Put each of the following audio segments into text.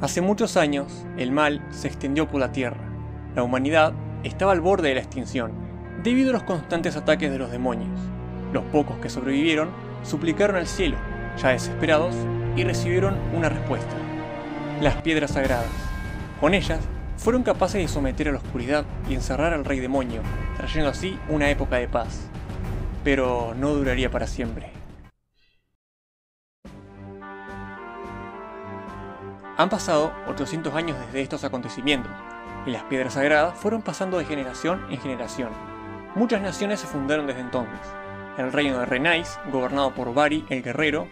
Hace muchos años, el mal se extendió por la Tierra. La humanidad estaba al borde de la extinción, debido a los constantes ataques de los demonios. Los pocos que sobrevivieron suplicaron al cielo, ya desesperados, y recibieron una respuesta. Las piedras sagradas. Con ellas, fueron capaces de someter a la oscuridad y encerrar al rey demonio, trayendo así una época de paz. Pero no duraría para siempre. Han pasado 800 años desde estos acontecimientos, y las piedras sagradas fueron pasando de generación en generación. Muchas naciones se fundaron desde entonces. El reino de Renais, gobernado por Bari el guerrero,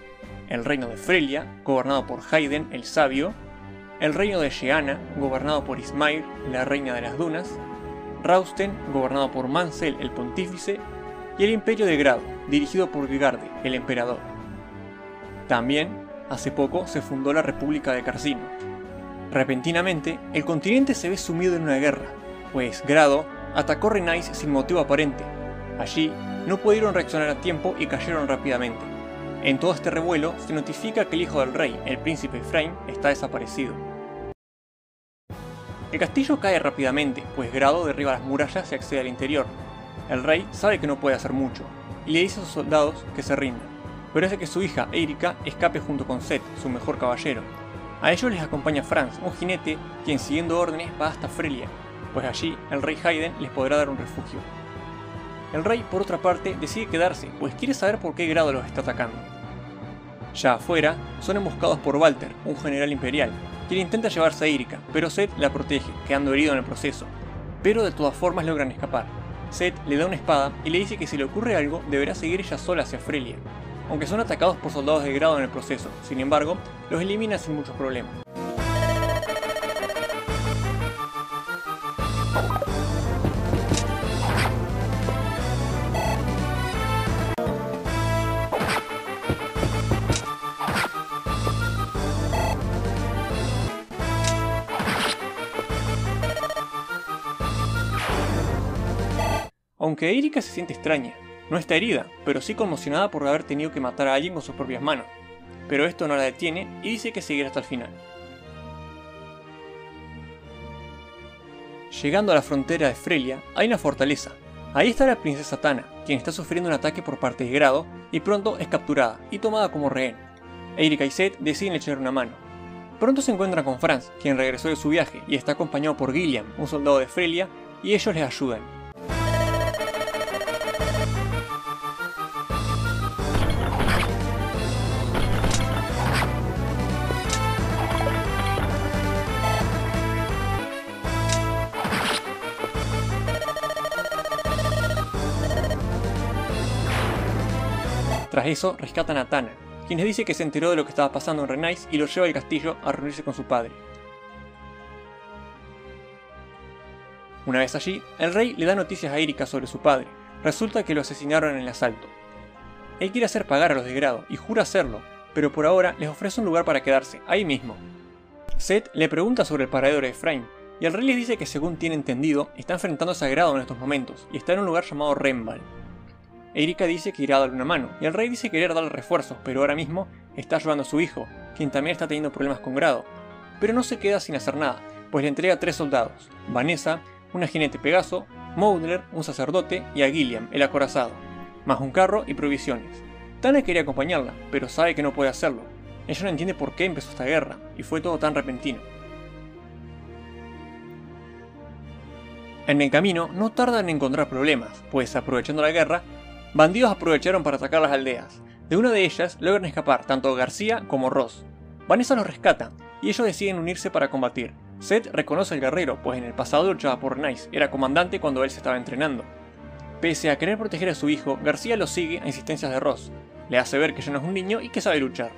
el reino de Frelia, gobernado por Haydn el sabio, el reino de Sheana, gobernado por Ismail, la reina de las dunas, Rausten, gobernado por Mansell el pontífice, y el imperio de Grado, dirigido por Vigarde, el emperador. También hace poco se fundó la República de Carsino. Repentinamente, el continente se ve sumido en una guerra, pues Grado atacó Renais sin motivo aparente. Allí, no pudieron reaccionar a tiempo y cayeron rápidamente. En todo este revuelo, se notifica que el hijo del rey, el príncipe Efraín, está desaparecido. El castillo cae rápidamente, pues Grado derriba las murallas y accede al interior. El rey sabe que no puede hacer mucho, y le dice a sus soldados que se rindan pero hace que su hija, Erika, escape junto con Seth, su mejor caballero. A ellos les acompaña Franz, un jinete quien siguiendo órdenes va hasta Frelia, pues allí el rey Haydn les podrá dar un refugio. El rey, por otra parte, decide quedarse, pues quiere saber por qué grado los está atacando. Ya afuera, son emboscados por Walter, un general imperial, quien intenta llevarse a Erika, pero Seth la protege, quedando herido en el proceso. Pero de todas formas logran escapar. Seth le da una espada y le dice que si le ocurre algo, deberá seguir ella sola hacia Frelia, aunque son atacados por soldados de grado en el proceso, sin embargo, los elimina sin muchos problemas. Aunque Erika se siente extraña, no está herida, pero sí conmocionada por haber tenido que matar a alguien con sus propias manos. Pero esto no la detiene y dice que seguirá hasta el final. Llegando a la frontera de Frelia, hay una fortaleza. Ahí está la princesa Tana, quien está sufriendo un ataque por parte de Grado y pronto es capturada y tomada como rehén. Erika y Seth deciden echarle una mano. Pronto se encuentran con Franz, quien regresó de su viaje y está acompañado por Gilliam, un soldado de Frelia, y ellos les ayudan. Tras eso, rescatan a Tana, quien les dice que se enteró de lo que estaba pasando en Renais y lo lleva al castillo a reunirse con su padre. Una vez allí, el rey le da noticias a Erika sobre su padre. Resulta que lo asesinaron en el asalto. Él quiere hacer pagar a los de grado y jura hacerlo, pero por ahora les ofrece un lugar para quedarse, ahí mismo. Seth le pregunta sobre el paradero de Efraín, y el rey le dice que según tiene entendido, está enfrentándose a Grado en estos momentos, y está en un lugar llamado Rembal. Erika dice que irá a darle una mano, y el rey dice querer darle refuerzos, pero ahora mismo está ayudando a su hijo, quien también está teniendo problemas con Grado. Pero no se queda sin hacer nada, pues le entrega tres soldados, Vanessa, una jinete Pegaso, Moudler, un sacerdote, y a Gilliam, el acorazado, más un carro y provisiones. Tana quería acompañarla, pero sabe que no puede hacerlo. Ella no entiende por qué empezó esta guerra, y fue todo tan repentino. En el camino no tardan en encontrar problemas, pues aprovechando la guerra, bandidos aprovecharon para atacar las aldeas. De una de ellas logran escapar tanto García como Ross. Vanessa los rescata, y ellos deciden unirse para combatir. Seth reconoce al guerrero, pues en el pasado luchaba por Nice, era comandante cuando él se estaba entrenando. Pese a querer proteger a su hijo, García lo sigue a insistencias de Ross. Le hace ver que ya no es un niño y que sabe luchar.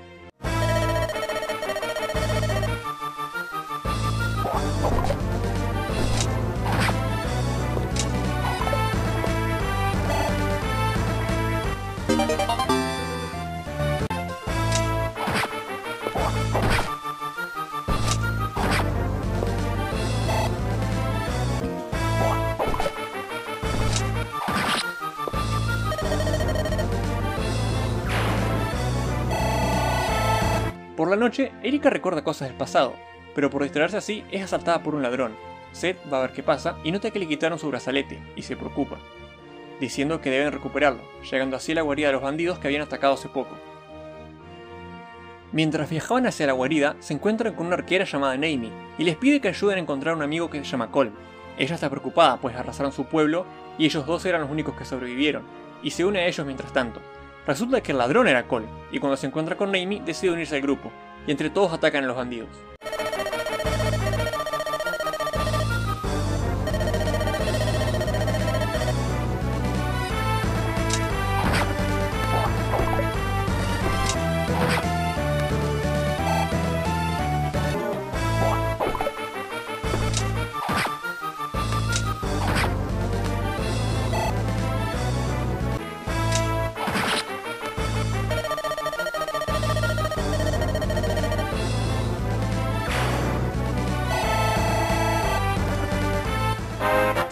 Por la noche, Erika recuerda cosas del pasado, pero por distraerse así es asaltada por un ladrón. Seth va a ver qué pasa y nota que le quitaron su brazalete y se preocupa, diciendo que deben recuperarlo, llegando así a la guarida de los bandidos que habían atacado hace poco. Mientras viajaban hacia la guarida, se encuentran con una arquera llamada Naomi y les pide que ayuden a encontrar a un amigo que se llama Colm. Ella está preocupada pues arrasaron su pueblo y ellos dos eran los únicos que sobrevivieron, y se une a ellos mientras tanto. Resulta que el ladrón era Colm, y cuando se encuentra con Naomi decide unirse al grupo, y entre todos atacan a los bandidos.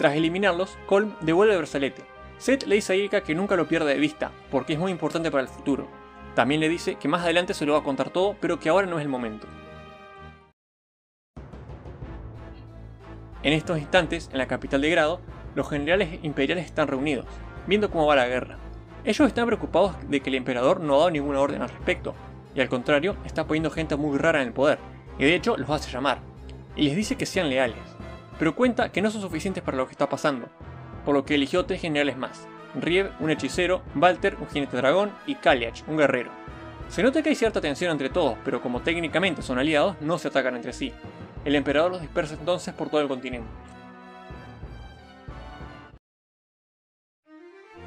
Tras eliminarlos, Colm devuelve el brazalete. Seth le dice a Erika que nunca lo pierda de vista, porque es muy importante para el futuro. También le dice que más adelante se lo va a contar todo, pero que ahora no es el momento. En estos instantes, en la capital de Grado, los generales imperiales están reunidos, viendo cómo va la guerra. Ellos están preocupados de que el emperador no ha dado ninguna orden al respecto, y al contrario, está poniendo gente muy rara en el poder, y de hecho los hace llamar, y les dice que sean leales pero cuenta que no son suficientes para lo que está pasando, por lo que eligió tres generales más, Riev, un hechicero, Walter, un jinete dragón, y Kaliach, un guerrero. Se nota que hay cierta tensión entre todos, pero como técnicamente son aliados, no se atacan entre sí. El emperador los dispersa entonces por todo el continente.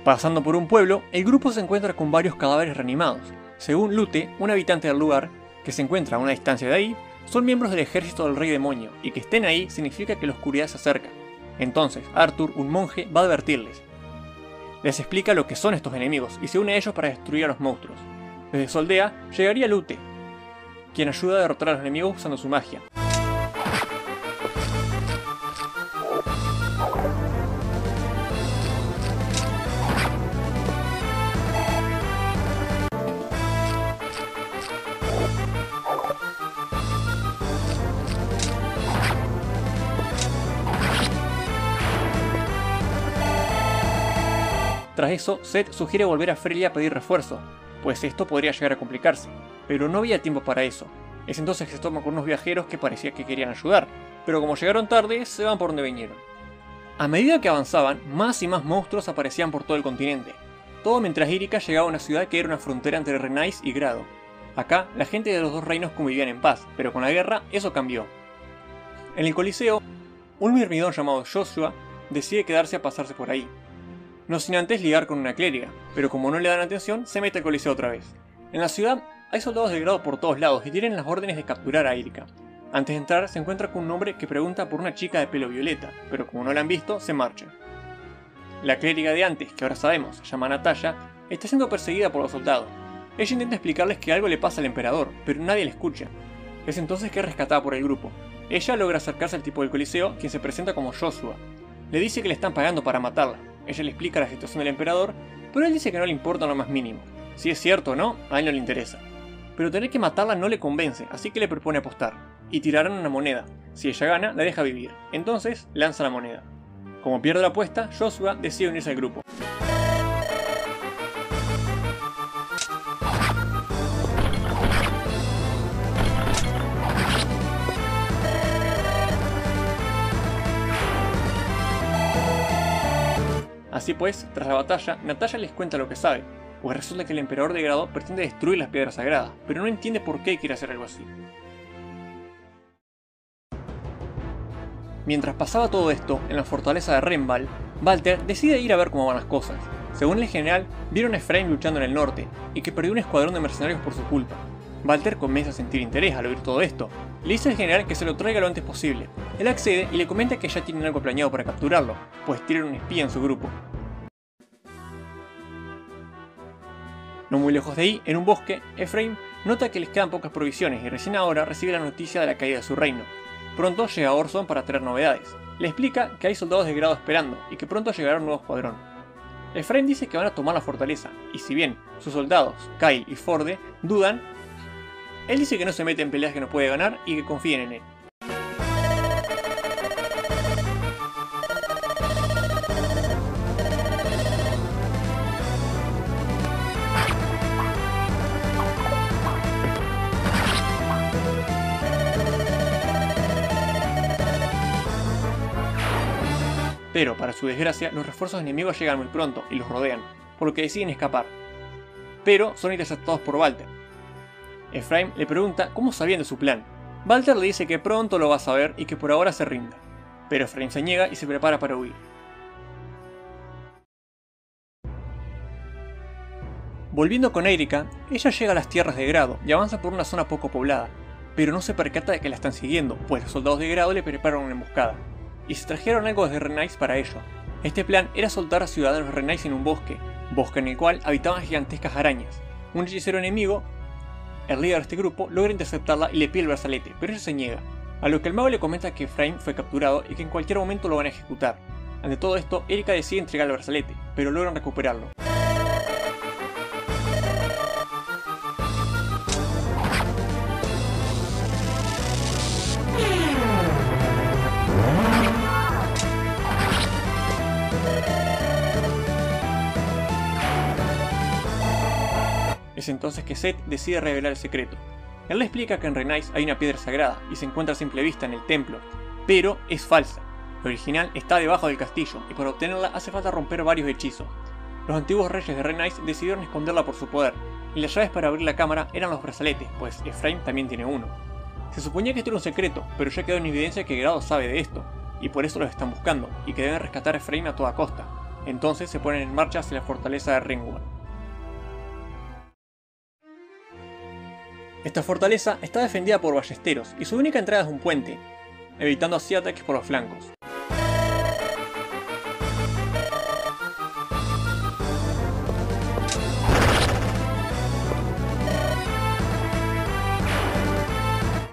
Pasando por un pueblo, el grupo se encuentra con varios cadáveres reanimados. Según Lute, un habitante del lugar, que se encuentra a una distancia de ahí, son miembros del ejército del rey demonio, y que estén ahí significa que la oscuridad se acerca. Entonces, Arthur, un monje, va a advertirles. Les explica lo que son estos enemigos y se une a ellos para destruir a los monstruos. Desde su aldea llegaría Lute, quien ayuda a derrotar a los enemigos usando su magia. Eso, Seth sugiere volver a Frelia a pedir refuerzo, pues esto podría llegar a complicarse, pero no había tiempo para eso. Es entonces que se toma con unos viajeros que parecía que querían ayudar, pero como llegaron tarde, se van por donde vinieron. A medida que avanzaban, más y más monstruos aparecían por todo el continente, todo mientras Irika llegaba a una ciudad que era una frontera entre Renais y Grado. Acá, la gente de los dos reinos convivían en paz, pero con la guerra eso cambió. En el Coliseo, un mirmidón llamado Joshua decide quedarse a pasarse por ahí, no sin antes ligar con una clériga, pero como no le dan atención, se mete al coliseo otra vez. En la ciudad hay soldados de grado por todos lados y tienen las órdenes de capturar a Erika. Antes de entrar, se encuentra con un hombre que pregunta por una chica de pelo violeta, pero como no la han visto, se marcha. La clériga de antes, que ahora sabemos se llama Natalia, está siendo perseguida por los soldados. Ella intenta explicarles que algo le pasa al emperador, pero nadie le escucha. Es entonces que es rescatada por el grupo. Ella logra acercarse al tipo del coliseo, quien se presenta como Joshua. Le dice que le están pagando para matarla, ella le explica la situación del emperador, pero él dice que no le importa lo más mínimo. Si es cierto o no, a él no le interesa. Pero tener que matarla no le convence, así que le propone apostar. Y tirarán una moneda. Si ella gana, la deja vivir. Entonces, lanza la moneda. Como pierde la apuesta, Joshua decide unirse al grupo. Así pues, tras la batalla, Natalia les cuenta lo que sabe, pues resulta que el emperador de Grado pretende destruir las piedras sagradas, pero no entiende por qué quiere hacer algo así. Mientras pasaba todo esto, en la fortaleza de Renval, Walter decide ir a ver cómo van las cosas. Según el general, vieron a Efraim luchando en el norte, y que perdió un escuadrón de mercenarios por su culpa. Walter comienza a sentir interés al oír todo esto. Le dice al general que se lo traiga lo antes posible. Él accede y le comenta que ya tienen algo planeado para capturarlo, pues tienen un espía en su grupo. No muy lejos de ahí, en un bosque, Ephraim nota que les quedan pocas provisiones y recién ahora recibe la noticia de la caída de su reino. Pronto llega Orson para traer novedades. Le explica que hay soldados de grado esperando y que pronto llegará un nuevo escuadrón. Ephraim dice que van a tomar la fortaleza, y si bien sus soldados, Kyle y Forde, dudan, él dice que no se mete en peleas que no puede ganar y que confíen en él. Pero, para su desgracia, los refuerzos enemigos llegan muy pronto y los rodean, por lo que deciden escapar. Pero son interceptados por Walter, Efraim le pregunta cómo sabían de su plan. Walter le dice que pronto lo va a saber y que por ahora se rinda. Pero Efraim se niega y se prepara para huir. Volviendo con Erika, ella llega a las tierras de Grado y avanza por una zona poco poblada, pero no se percata de que la están siguiendo, pues los soldados de Grado le preparan una emboscada, y se trajeron algo desde Renais para ello. Este plan era soltar a ciudadanos de Renais en un bosque, bosque en el cual habitaban gigantescas arañas. Un hechicero enemigo, el líder de este grupo, logra interceptarla y le pide el brazalete, pero ella se niega, a lo que el mago le comenta que Frame fue capturado y que en cualquier momento lo van a ejecutar. Ante todo esto, Erika decide entregar el brazalete, pero logran recuperarlo. Es entonces que Seth decide revelar el secreto. Él le explica que en Renais hay una piedra sagrada y se encuentra a simple vista en el templo, pero es falsa. La original está debajo del castillo y para obtenerla hace falta romper varios hechizos. Los antiguos reyes de Renais decidieron esconderla por su poder, y las llaves para abrir la cámara eran los brazaletes, pues Efraim también tiene uno. Se suponía que esto era un secreto, pero ya quedó en evidencia que Grado sabe de esto, y por eso los están buscando, y que deben rescatar a Efraim a toda costa. Entonces se ponen en marcha hacia la fortaleza de Ringwall. Esta fortaleza está defendida por ballesteros y su única entrada es un puente, evitando así ataques por los flancos.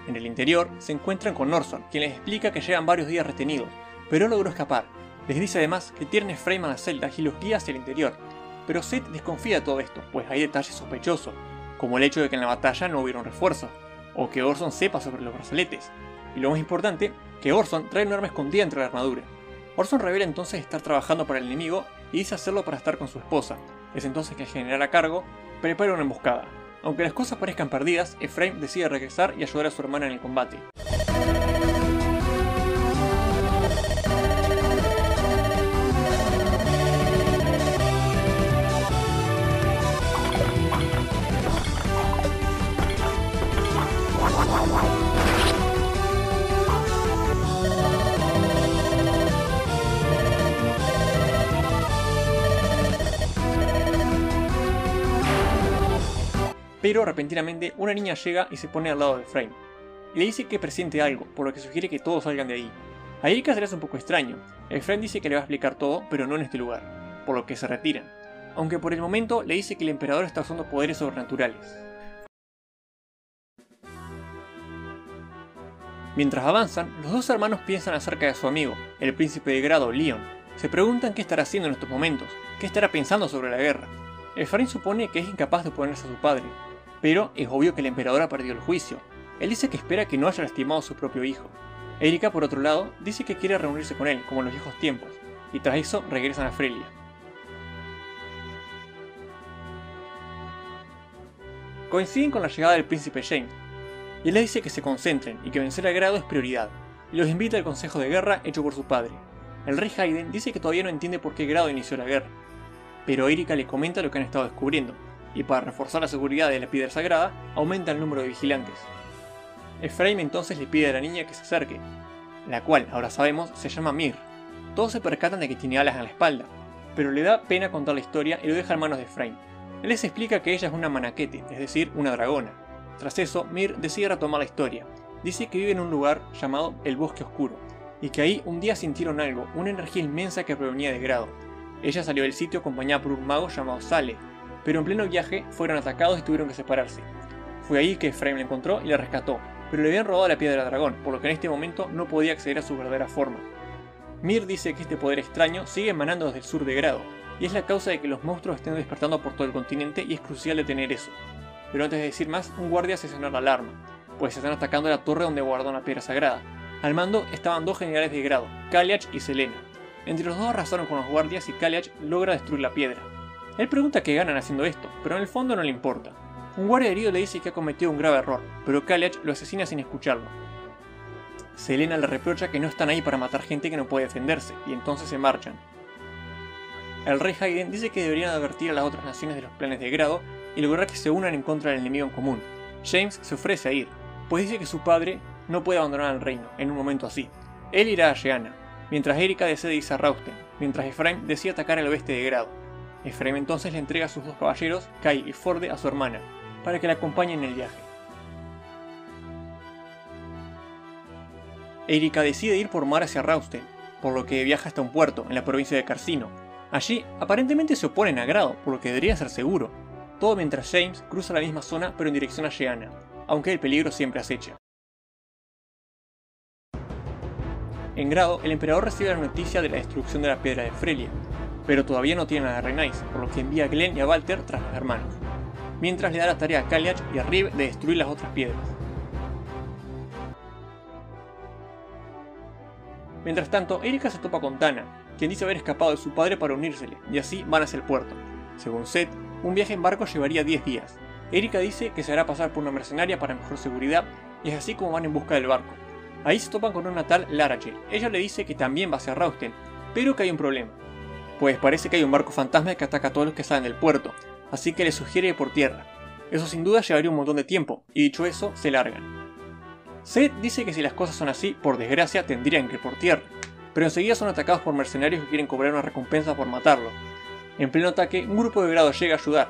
En el interior se encuentran con Norson, quien les explica que llevan varios días retenidos, pero logró escapar. Les dice además que tienen Frame a la celda y los guía hacia el interior, pero Seth desconfía de todo esto, pues hay detalles sospechosos, como el hecho de que en la batalla no hubieron refuerzos, o que Orson sepa sobre los brazaletes, y lo más importante, que Orson trae un arma escondida entre la armadura. Orson revela entonces estar trabajando para el enemigo y dice hacerlo para estar con su esposa. Es entonces que el general a cargo prepara una emboscada. Aunque las cosas parezcan perdidas, Efraim decide regresar y ayudar a su hermana en el combate. Pero repentinamente una niña llega y se pone al lado de Frame. Y le dice que presiente algo, por lo que sugiere que todos salgan de ahí. A Erika se le hace un poco extraño. El Frame dice que le va a explicar todo, pero no en este lugar, por lo que se retiran. Aunque por el momento le dice que el emperador está usando poderes sobrenaturales. Mientras avanzan, los dos hermanos piensan acerca de su amigo, el príncipe de grado Leon. Se preguntan qué estará haciendo en estos momentos, qué estará pensando sobre la guerra. Efraín supone que es incapaz de oponerse a su padre, pero es obvio que el emperador ha perdido el juicio. Él dice que espera que no haya lastimado a su propio hijo. Erika, por otro lado, dice que quiere reunirse con él, como en los viejos tiempos, y tras eso regresan a Frelia. Coinciden con la llegada del príncipe James, y él les dice que se concentren y que vencer a grado es prioridad, y los invita al consejo de guerra hecho por su padre. El rey Hayden dice que todavía no entiende por qué grado inició la guerra, pero Erika le comenta lo que han estado descubriendo, y para reforzar la seguridad de la piedra sagrada, aumenta el número de vigilantes. Efraim entonces le pide a la niña que se acerque, la cual, ahora sabemos, se llama Mir. Todos se percatan de que tiene alas en la espalda, pero le da pena contar la historia y lo deja en manos de Efraim. Él les explica que ella es una manaquete, es decir, una dragona. Tras eso, Mir decide retomar la historia. Dice que vive en un lugar llamado el Bosque Oscuro, y que ahí un día sintieron algo, una energía inmensa que provenía de Grado. Ella salió del sitio acompañada por un mago llamado Sale, pero en pleno viaje fueron atacados y tuvieron que separarse. Fue ahí que Efraim la encontró y la rescató, pero le habían robado la piedra dragón, por lo que en este momento no podía acceder a su verdadera forma. Mir dice que este poder extraño sigue emanando desde el sur de Grado, y es la causa de que los monstruos estén despertando por todo el continente y es crucial detener eso. Pero antes de decir más, un guardia hace sonar la alarma, pues se están atacando la torre donde guardó una piedra sagrada. Al mando estaban dos generales de Grado, Kaliach y Selena. Entre los dos arrasaron con los guardias y Kaliach logra destruir la piedra, él pregunta qué ganan haciendo esto, pero en el fondo no le importa. Un guardia herido le dice que ha cometido un grave error, pero Kaliach lo asesina sin escucharlo. Selena le reprocha que no están ahí para matar gente que no puede defenderse, y entonces se marchan. El rey Hayden dice que deberían advertir a las otras naciones de los planes de Grado y lograr que se unan en contra del enemigo en común. James se ofrece a ir, pues dice que su padre no puede abandonar el reino en un momento así. Él irá a Jeana, mientras Erika decide irse a Rausten, mientras Efraim decide atacar el oeste de Grado. Efraim entonces le entrega a sus dos caballeros, Kai y Forde, a su hermana, para que la acompañen en el viaje. Erika decide ir por mar hacia Rausten, por lo que viaja hasta un puerto, en la provincia de Carcino. Allí, aparentemente se oponen a Grado, por lo que debería ser seguro. Todo mientras James cruza la misma zona pero en dirección a Jeana, aunque el peligro siempre acecha. En Grado, el emperador recibe la noticia de la destrucción de la piedra de Frelia, pero todavía no tiene nada de Renais, por lo que envía a Glenn y a Walter tras los hermanos, mientras le da la tarea a Kaliach y a Rib de destruir las otras piedras. Mientras tanto, Erika se topa con Tana, quien dice haber escapado de su padre para unírsele, y así van hacia el puerto. Según Seth, un viaje en barco llevaría 10 días. Erika dice que se hará pasar por una mercenaria para mejor seguridad, y es así como van en busca del barco. Ahí se topan con una tal Larachel. Ella le dice que también va hacia Rausten, pero que hay un problema. Pues parece que hay un barco fantasma que ataca a todos los que salen del puerto, así que le sugiere ir por tierra. Eso sin duda llevaría un montón de tiempo, y dicho eso, se largan. Seth dice que si las cosas son así, por desgracia tendrían que ir por tierra, pero enseguida son atacados por mercenarios que quieren cobrar una recompensa por matarlo. En pleno ataque, un grupo de grado llega a ayudar.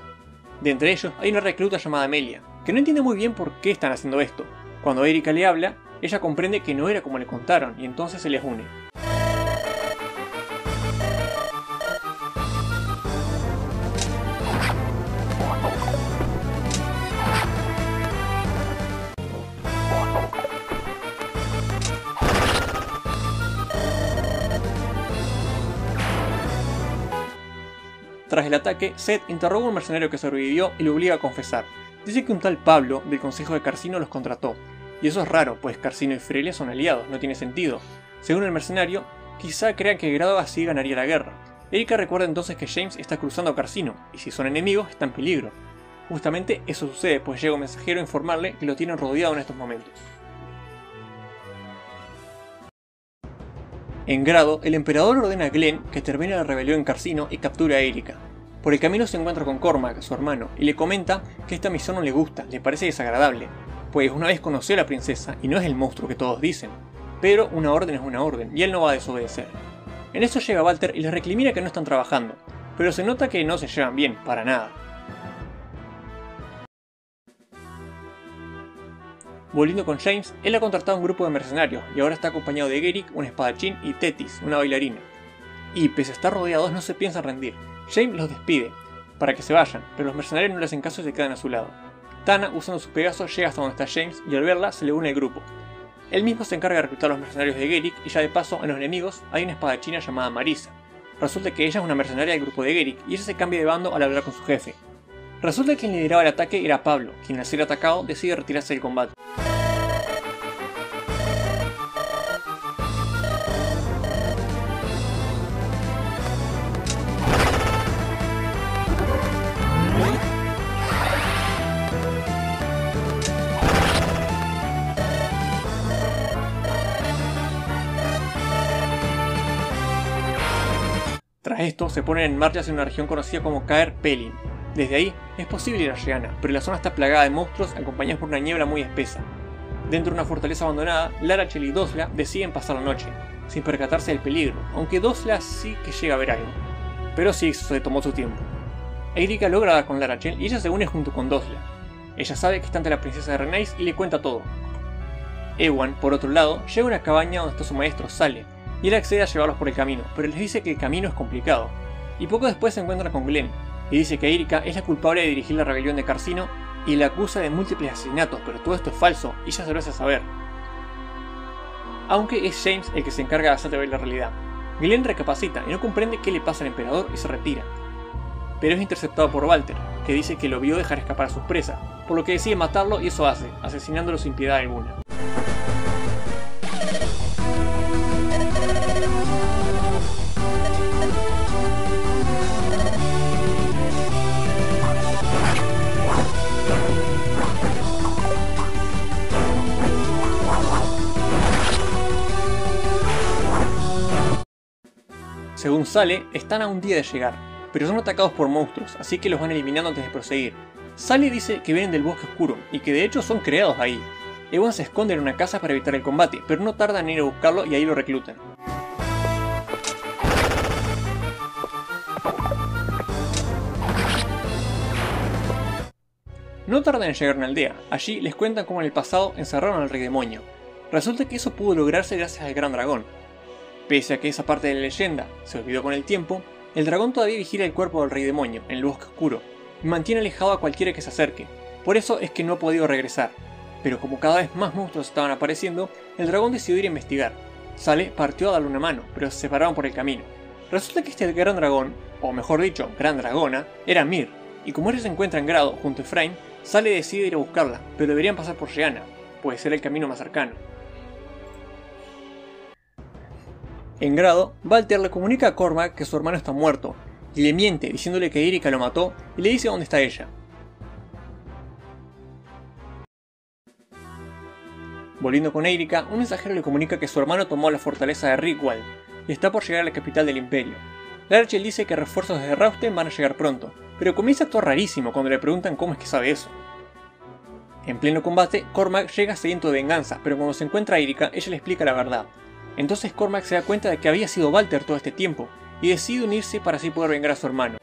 De entre ellos hay una recluta llamada Amelia, que no entiende muy bien por qué están haciendo esto. Cuando Erika le habla, ella comprende que no era como le contaron y entonces se les une. Tras el ataque, Seth interroga a un mercenario que sobrevivió y lo obliga a confesar. Dice que un tal Pablo, del Consejo de Carcino, los contrató, y eso es raro, pues Carcino y Frelia son aliados, no tiene sentido. Según el mercenario, quizá crea que Grado así ganaría la guerra. Erika recuerda entonces que James está cruzando a Carcino, y si son enemigos, está en peligro. Justamente eso sucede, pues llega un mensajero a informarle que lo tienen rodeado en estos momentos. En Grado, el emperador ordena a Glenn que termine la rebelión en Carcino y capture a Erika. Por el camino se encuentra con Cormac, su hermano, y le comenta que esta misión no le gusta, le parece desagradable, pues una vez conoció a la princesa y no es el monstruo que todos dicen. Pero una orden es una orden, y él no va a desobedecer. En eso llega Walter y les recrimina que no están trabajando, pero se nota que no se llevan bien, para nada. Volviendo con James, él ha contratado un grupo de mercenarios y ahora está acompañado de Gerik, un espadachín, y Tetis, una bailarina. Y pese a estar rodeados no se piensan rendir. James los despide, para que se vayan, pero los mercenarios no le hacen caso y se quedan a su lado. Tana, usando su Pegaso, llega hasta donde está James y al verla se le une al grupo. Él mismo se encarga de reclutar a los mercenarios de Gerik y ya de paso en los enemigos hay una espadachina llamada Marisa. Resulta que ella es una mercenaria del grupo de Gerik y ella se cambia de bando al hablar con su jefe. Resulta que quien lideraba el ataque era Pablo, quien al ser atacado decide retirarse del combate. Tras esto, se ponen en marcha hacia una región conocida como Caer Pelin. Desde ahí, es posible ir a Rihanna, pero la zona está plagada de monstruos acompañados por una niebla muy espesa. Dentro de una fortaleza abandonada, Larachel y Dosla deciden pasar la noche, sin percatarse del peligro, aunque Dosla sí que llega a ver algo. Pero sí, se tomó su tiempo. Erika logra dar con Larachel y ella se une junto con Dosla. Ella sabe que está ante la princesa de Renais y le cuenta todo. Ewan, por otro lado, llega a una cabaña donde está su maestro, Sale, y él accede a llevarlos por el camino, pero les dice que el camino es complicado. Y poco después se encuentra con Glenn, y dice que Erika es la culpable de dirigir la rebelión de Carcino y la acusa de múltiples asesinatos, pero todo esto es falso y ya se lo hace saber. Aunque es James el que se encarga de hacerle ver la realidad. Glenn recapacita y no comprende qué le pasa al emperador y se retira. Pero es interceptado por Walter, que dice que lo vio dejar escapar a sus presas, por lo que decide matarlo y eso hace, asesinándolo sin piedad alguna. Según Sale, están a un día de llegar, pero son atacados por monstruos, así que los van eliminando antes de proseguir. Sally dice que vienen del bosque oscuro, y que de hecho son creados ahí. Ewan se esconde en una casa para evitar el combate, pero no tardan en ir a buscarlo y ahí lo reclutan. No tardan en llegar a una aldea, allí les cuentan cómo en el pasado encerraron al rey demonio. Resulta que eso pudo lograrse gracias al gran dragón. Pese a que esa parte de la leyenda se olvidó con el tiempo, el dragón todavía vigila el cuerpo del rey demonio en el bosque oscuro y mantiene alejado a cualquiera que se acerque, por eso es que no ha podido regresar. Pero como cada vez más monstruos estaban apareciendo, el dragón decidió ir a investigar. Sale partió a darle una mano, pero se separaron por el camino. Resulta que este gran dragón, o mejor dicho, gran dragona, era Mir, y como ella se encuentra en grado junto a Efraim, Sale decide ir a buscarla, pero deberían pasar por Sheana, puede ser el camino más cercano. En grado, Walter le comunica a Cormac que su hermano está muerto, y le miente diciéndole que Erika lo mató y le dice dónde está ella. Volviendo con Erika, un mensajero le comunica que su hermano tomó la fortaleza de Rickwell y está por llegar a la capital del imperio. Larchel dice que refuerzos de Rausten van a llegar pronto, pero comienza a actuar rarísimo cuando le preguntan cómo es que sabe eso. En pleno combate, Cormac llega sediento de venganza, pero cuando se encuentra a Erika, ella le explica la verdad. Entonces Cormac se da cuenta de que había sido Walter todo este tiempo, y decide unirse para así poder vengar a su hermano.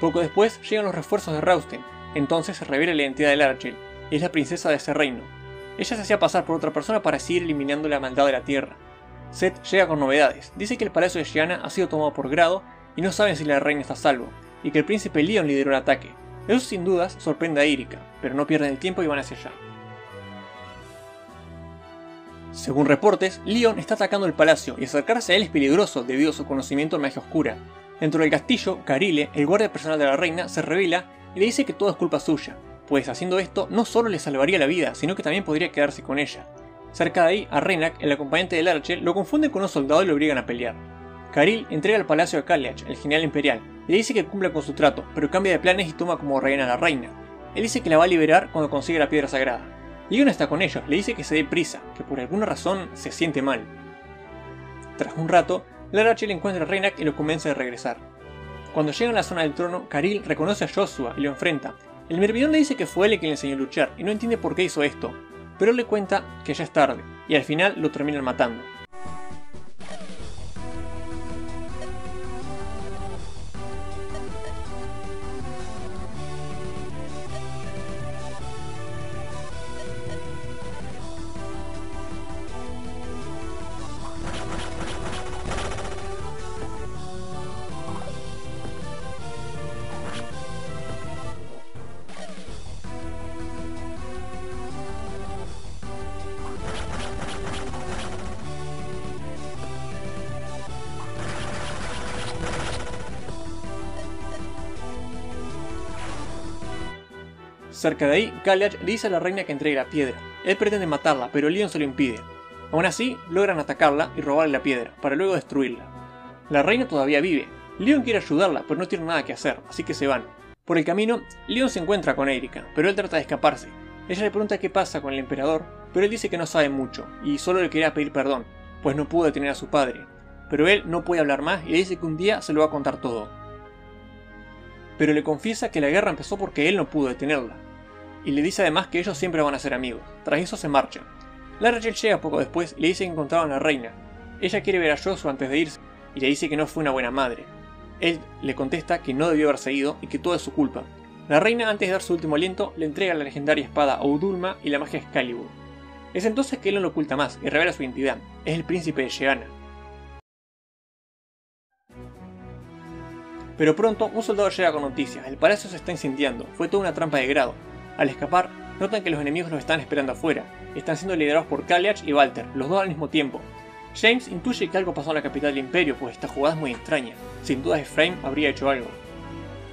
Poco después llegan los refuerzos de Rausten, entonces se revela la identidad de Larchel, y es la princesa de ese reino. Ella se hacía pasar por otra persona para seguir eliminando la maldad de la tierra. Seth llega con novedades, dice que el palacio de Gianna ha sido tomado por grado y no saben si la reina está a salvo, y que el príncipe Leon lideró el ataque. Eso sin dudas sorprende a Erika, pero no pierden el tiempo y van hacia allá. Según reportes, Leon está atacando el palacio y acercarse a él es peligroso debido a su conocimiento en magia oscura, Dentro del castillo, Carile, el guardia personal de la reina, se revela y le dice que todo es culpa suya, pues haciendo esto no solo le salvaría la vida, sino que también podría quedarse con ella. Cerca de ahí, a Renak, el acompañante del Archer, lo confunde con un soldado y lo obligan a pelear. Karil entrega el palacio a Kaliach, el general imperial, y le dice que cumpla con su trato, pero cambia de planes y toma como reina a la reina. Él dice que la va a liberar cuando consiga la piedra sagrada. Leon está con ellos, le dice que se dé prisa, que por alguna razón se siente mal. Tras un rato, Lara le encuentra a Reinak y lo convence de regresar. Cuando llegan a la zona del trono, Karil reconoce a Joshua y lo enfrenta. El Mirmidón le dice que fue él quien le enseñó a luchar y no entiende por qué hizo esto, pero le cuenta que ya es tarde, y al final lo terminan matando. Cerca de ahí, Kaliach dice a la reina que entregue la piedra. Él pretende matarla, pero Leon se lo impide. Aún así, logran atacarla y robarle la piedra, para luego destruirla. La reina todavía vive. Leon quiere ayudarla, pero no tiene nada que hacer, así que se van. Por el camino, Leon se encuentra con Erika, pero él trata de escaparse. Ella le pregunta qué pasa con el emperador, pero él dice que no sabe mucho, y solo le quería pedir perdón, pues no pudo detener a su padre. Pero él no puede hablar más y le dice que un día se lo va a contar todo. Pero le confiesa que la guerra empezó porque él no pudo detenerla, y le dice además que ellos siempre van a ser amigos. Tras eso se marchan. La Rachel llega poco después y le dice que encontraron a la reina. Ella quiere ver a Joshua antes de irse y le dice que no fue una buena madre. Él le contesta que no debió haberse ido y que todo es su culpa. La reina antes de dar su último aliento le entrega la legendaria espada Oudulma y la magia Excalibur. Es entonces que él no lo oculta más y revela su identidad. Es el príncipe de Sheana. Pero pronto un soldado llega con noticias. El palacio se está incendiando. Fue toda una trampa de grado. Al escapar, notan que los enemigos los están esperando afuera. Están siendo liderados por Kaliach y Walter, los dos al mismo tiempo. James intuye que algo pasó en la capital del imperio, pues esta jugada es muy extraña. Sin duda Ephraim habría hecho algo.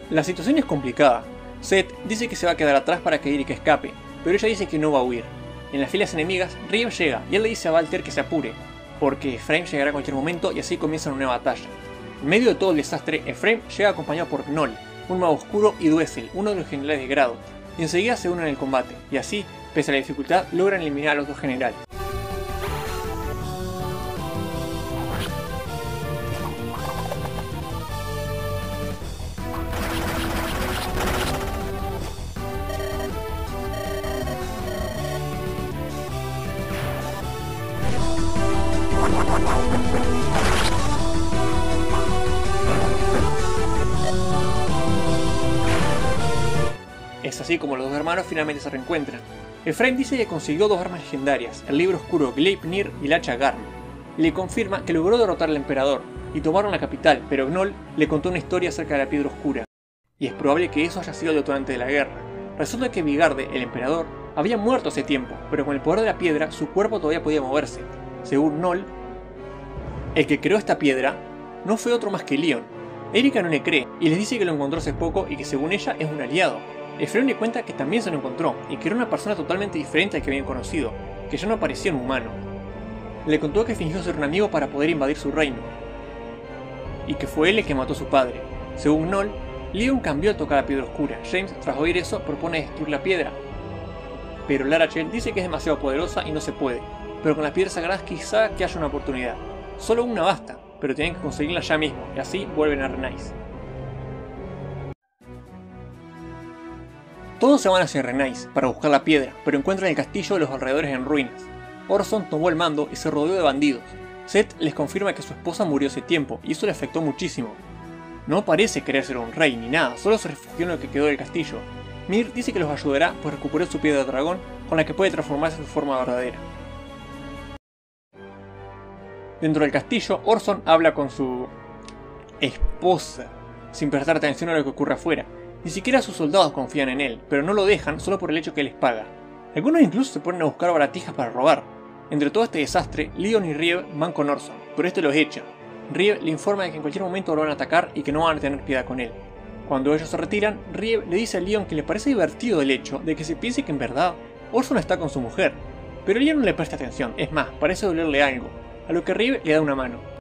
La situación es complicada. Seth dice que se va a quedar atrás para que Erika escape, pero ella dice que no va a huir. En las filas enemigas, Riev llega y él le dice a Walter que se apure, porque Efraim llegará a cualquier momento y así comienza una nueva batalla. En medio de todo el desastre, Efraim llega acompañado por Gnoll, un mago oscuro, y Duessel, uno de los generales de grado, y enseguida se unen el combate, y así, pese a la dificultad, logran eliminar a los dos generales. Finalmente se reencuentran. Efraim dice que consiguió dos armas legendarias, el libro oscuro Gleipnir y la hacha Garm. Le confirma que logró derrotar al emperador y tomaron la capital, pero Gnoll le contó una historia acerca de la piedra oscura, y es probable que eso haya sido el detonante de la guerra. Resulta que Vigarde, el emperador, había muerto hace tiempo, pero con el poder de la piedra su cuerpo todavía podía moverse. Según Gnoll, el que creó esta piedra no fue otro más que Leon. Erika no le cree y les dice que lo encontró hace poco y que según ella es un aliado, Efraín le cuenta que también se lo encontró y que era una persona totalmente diferente al que habían conocido, que ya no parecía un humano. Le contó que fingió ser un amigo para poder invadir su reino, y que fue él el que mató a su padre. Según Noll, Leon cambió al tocar la piedra oscura. James, tras oír eso, propone destruir la piedra. Pero Larachel dice que es demasiado poderosa y no se puede, pero con las piedras sagradas quizá que haya una oportunidad. Solo una basta, pero tienen que conseguirla ya mismo, y así vuelven a Renais. Todos se van hacia Renais para buscar la piedra, pero encuentran el castillo de los alrededores en ruinas. Orson tomó el mando y se rodeó de bandidos. Seth les confirma que su esposa murió hace tiempo, y eso le afectó muchísimo. No parece querer ser un rey ni nada, solo se refugió en lo que quedó del castillo. Mir dice que los ayudará pues recuperó su piedra de dragón con la que puede transformarse en su forma verdadera. Dentro del castillo, Orson habla con su esposa, sin prestar atención a lo que ocurre afuera, ni siquiera sus soldados confían en él, pero no lo dejan solo por el hecho que les paga. Algunos incluso se ponen a buscar baratijas para robar. Entre todo este desastre, Leon y Riev van con Orson, pero este los echa. Riev le informa de que en cualquier momento lo van a atacar y que no van a tener piedad con él. Cuando ellos se retiran, Riev le dice a Leon que le parece divertido el hecho de que se piense que en verdad Orson está con su mujer. Pero Leon no le presta atención, es más, parece dolerle algo, a lo que Riev le da una mano.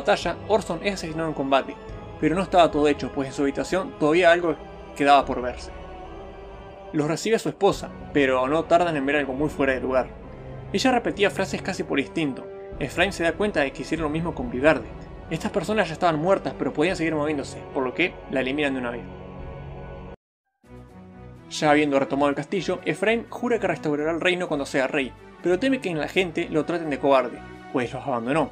Batalla, Orson es asesinado en combate, pero no estaba todo hecho, pues en su habitación todavía algo quedaba por verse. Los recibe su esposa, pero no tardan en ver algo muy fuera de lugar. Ella repetía frases casi por instinto. Efraim se da cuenta de que hicieron lo mismo con Vigarde. Estas personas ya estaban muertas, pero podían seguir moviéndose, por lo que la eliminan de una vez. Ya habiendo retomado el castillo, Efraim jura que restaurará el reino cuando sea rey, pero teme que en la gente lo traten de cobarde, pues los abandonó,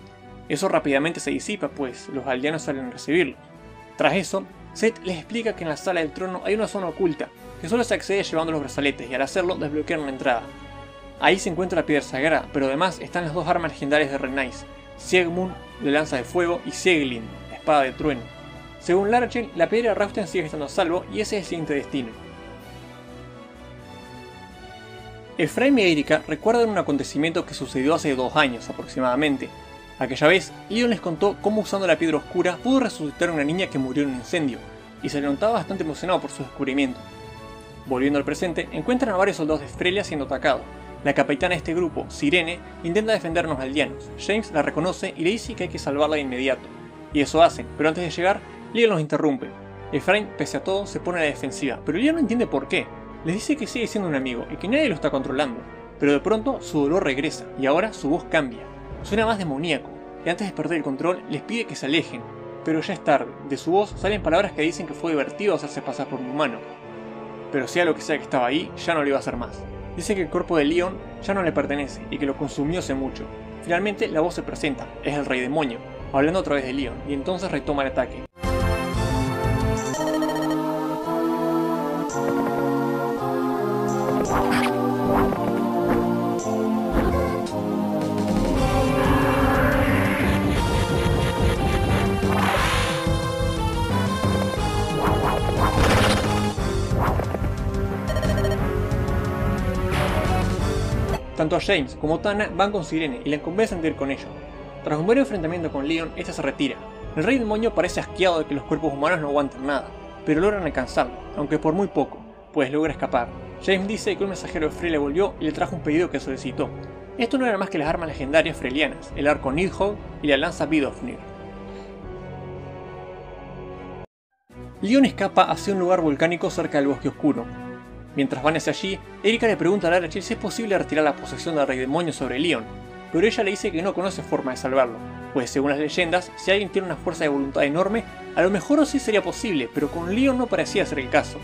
eso rápidamente se disipa, pues los aldeanos salen a recibirlos. Tras eso, Seth les explica que en la sala del trono hay una zona oculta, que solo se accede llevando los brazaletes y al hacerlo desbloquean una entrada. Ahí se encuentra la piedra sagrada, pero además están las dos armas legendarias de Renais, Siegmund, de lanza de fuego, y Sieglin, la espada de trueno. Según Larachel, la piedra Rausten sigue estando a salvo y ese es el siguiente destino. Efraim y Erika recuerdan un acontecimiento que sucedió hace dos años aproximadamente, Aquella vez, Leon les contó cómo usando la piedra oscura pudo resucitar a una niña que murió en un incendio, y se le notaba bastante emocionado por su descubrimiento. Volviendo al presente, encuentran a varios soldados de Frelia siendo atacados. La capitana de este grupo, Sirene, intenta defendernos a los aldeanos. James la reconoce y le dice que hay que salvarla de inmediato. Y eso hacen, pero antes de llegar, Leon los interrumpe. Efraim, pese a todo, se pone a la defensiva, pero Leon no entiende por qué. Les dice que sigue siendo un amigo y que nadie lo está controlando. Pero de pronto su dolor regresa y ahora su voz cambia. Suena más demoníaco, y antes de perder el control les pide que se alejen, pero ya es tarde, de su voz salen palabras que dicen que fue divertido hacerse pasar por un humano. Pero sea lo que sea que estaba ahí, ya no lo iba a hacer más. Dice que el cuerpo de Leon ya no le pertenece y que lo consumió hace mucho. Finalmente la voz se presenta, es el rey demonio, hablando otra vez de Leon, y entonces retoma el ataque. Tanto a James como Tana van con Sirene y la convencen de ir con ellos. Tras un buen enfrentamiento con Leon, esta se retira. El rey demonio parece asqueado de que los cuerpos humanos no aguantan nada, pero logran alcanzarlo, aunque por muy poco, pues logra escapar. James dice que un mensajero de Frey le volvió y le trajo un pedido que solicitó. Esto no era más que las armas legendarias frelianas, el arco Nidhogg y la lanza Vidofnir. Leon escapa hacia un lugar volcánico cerca del bosque oscuro. Mientras van hacia allí, Erika le pregunta a Arachel si es posible retirar la posesión del rey demonio sobre Leon, pero ella le dice que no conoce forma de salvarlo, pues según las leyendas, si alguien tiene una fuerza de voluntad enorme, a lo mejor sí sería posible, pero con Leon no parecía ser el caso,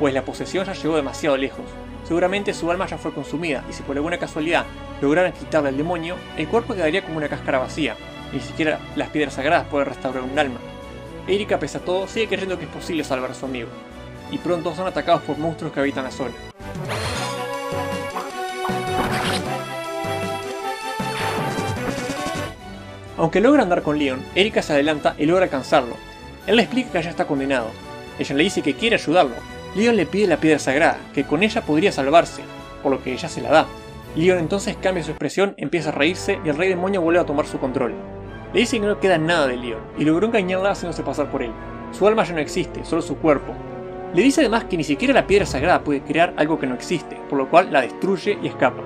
pues la posesión ya llegó demasiado lejos. Seguramente su alma ya fue consumida, y si por alguna casualidad lograran quitarle al demonio, el cuerpo quedaría como una cáscara vacía, ni siquiera las piedras sagradas pueden restaurar un alma. Erika, pese a todo, sigue creyendo que es posible salvar a su amigo, y pronto son atacados por monstruos que habitan la zona. Aunque logra andar con Leon, Erika se adelanta y logra alcanzarlo. Él le explica que ya está condenado. Ella le dice que quiere ayudarlo. Leon le pide la piedra sagrada, que con ella podría salvarse, por lo que ella se la da. Leon entonces cambia su expresión, empieza a reírse y el rey demonio vuelve a tomar su control. Le dice que no queda nada de Leon, y logró engañarla haciéndose pasar por él. Su alma ya no existe, solo su cuerpo. Le dice además que ni siquiera la piedra sagrada puede crear algo que no existe, por lo cual la destruye y escapa.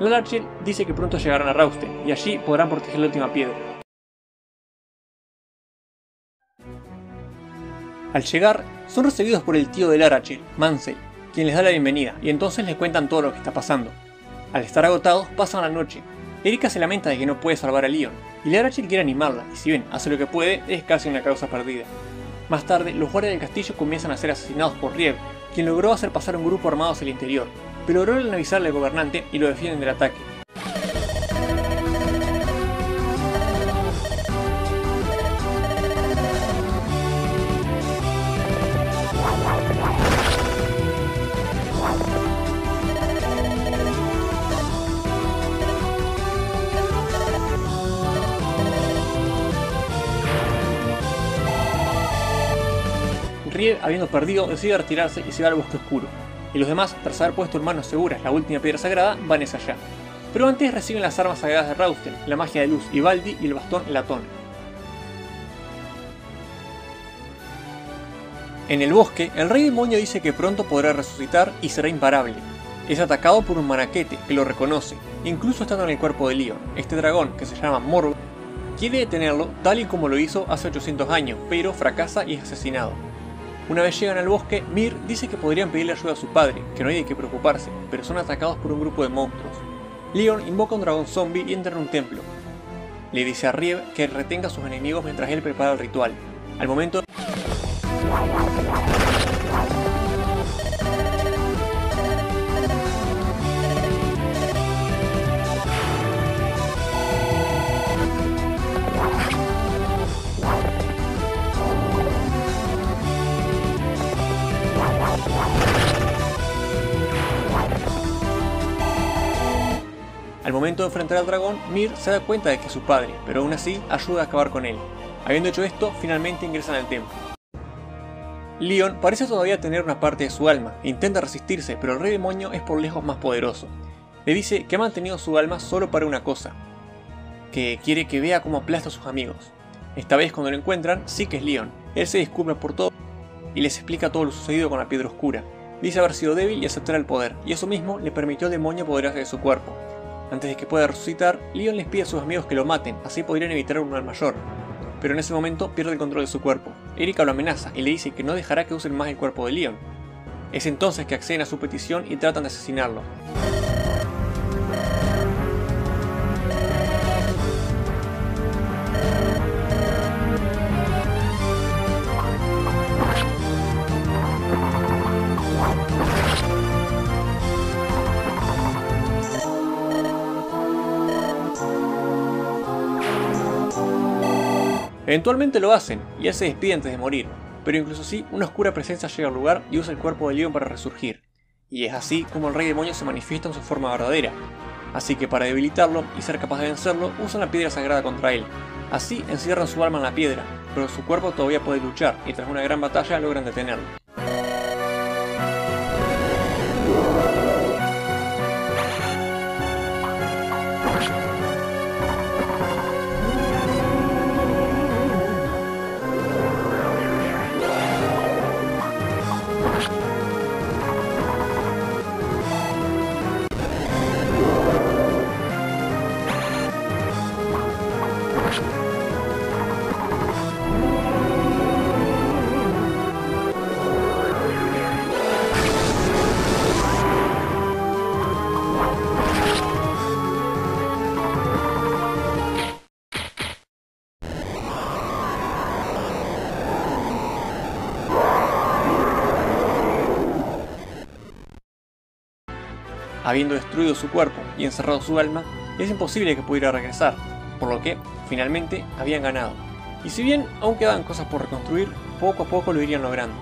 Lalarchel dice que pronto llegarán a Rausten, y allí podrán proteger la última piedra. Al llegar, son recibidos por el tío de Larachel, Mansell, quien les da la bienvenida, y entonces les cuentan todo lo que está pasando. Al estar agotados, pasan la noche. Erika se lamenta de que no puede salvar a Leon, y Larachel quiere animarla, y si bien hace lo que puede, es casi una causa perdida. Más tarde, los guardias del castillo comienzan a ser asesinados por Riev, quien logró hacer pasar un grupo armado hacia el interior, pero logran avisarle al gobernante y lo defienden del ataque. Habiendo perdido, decide retirarse y se va al bosque oscuro, y los demás, tras haber puesto en manos seguras la última piedra sagrada, van hacia allá. Pero antes reciben las armas sagradas de Rausten, la magia de luz Ivaldi y el bastón Latón. En el bosque, el rey demonio dice que pronto podrá resucitar y será imparable. Es atacado por un manaquete que lo reconoce, incluso estando en el cuerpo de Leon. Este dragón, que se llama Morg, quiere detenerlo tal y como lo hizo hace 800 años, pero fracasa y es asesinado. Una vez llegan al bosque, Mir dice que podrían pedirle ayuda a su padre, que no hay de qué preocuparse, pero son atacados por un grupo de monstruos. Leon invoca a un dragón zombie y entra en un templo. Le dice a Riev que retenga a sus enemigos mientras él prepara el ritual. Al momento Al momento de enfrentar al dragón, Mir se da cuenta de que es su padre, pero aún así ayuda a acabar con él. Habiendo hecho esto, finalmente ingresan al templo. Leon parece todavía tener una parte de su alma, e intenta resistirse, pero el rey demonio es por lejos más poderoso. Le dice que ha mantenido su alma solo para una cosa, que quiere que vea cómo aplasta a sus amigos. Esta vez cuando lo encuentran, sí que es Leon. Él se disculpa por todo y les explica todo lo sucedido con la piedra oscura. Dice haber sido débil y aceptar el poder, y eso mismo le permitió al demonio apoderarse de su cuerpo. Antes de que pueda resucitar, Leon les pide a sus amigos que lo maten, así podrían evitar un mal mayor. Pero en ese momento pierde el control de su cuerpo. Erika lo amenaza y le dice que no dejará que usen más el cuerpo de Leon. Es entonces que acceden a su petición y tratan de asesinarlo. Eventualmente lo hacen, y él se despide antes de morir, pero incluso así, una oscura presencia llega al lugar y usa el cuerpo de Leon para resurgir. Y es así como el rey demonio se manifiesta en su forma verdadera. Así que para debilitarlo y ser capaz de vencerlo, usan la piedra sagrada contra él. Así encierran su alma en la piedra, pero su cuerpo todavía puede luchar y tras una gran batalla logran detenerlo. Habiendo destruido su cuerpo y encerrado su alma, es imposible que pudiera regresar, por lo que, finalmente, habían ganado. Y si bien aún quedaban cosas por reconstruir, poco a poco lo irían logrando.